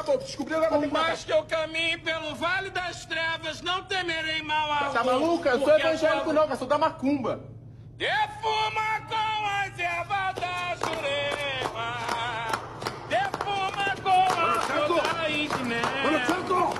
acabou. Descobriu, agora Por mais que eu caminhe pelo vale das trevas, não temerei mal tá algum. Tá maluca? Eu sou evangélico não, eu sou da macumba. Defuma com as ervas da jurema. Defuma com a soda indimé. Mano Santo!